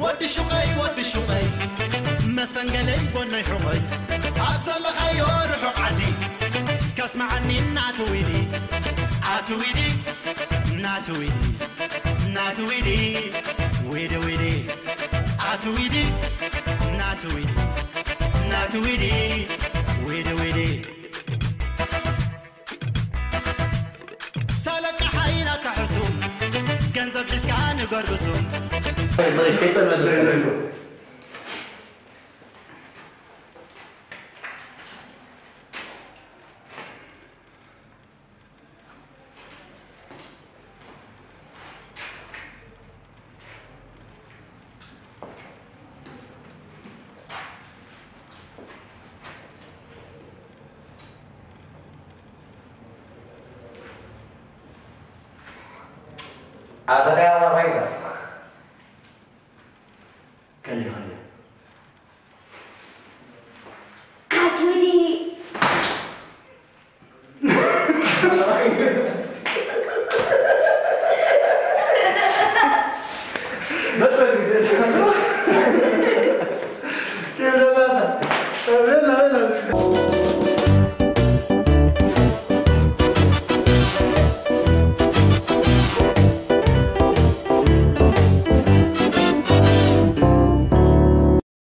ودي شقي ودي ودشوقي ودشوقي مسنقلي قولي حقي أتصلخي ورحق عدي سكاس معني ناتويدي عتويدي ناتويدي ناتويدي ويدي ويدي عتويدي ناتويدي ناتويدي ويدي ويدي سلك حينا كحسوم كنزب حسكان قرقسوم Măi, fița mea de lângă. Atâtea la mai greu. Kalli, Kalli. Katuri! Nasıl bir şey? Kim lan?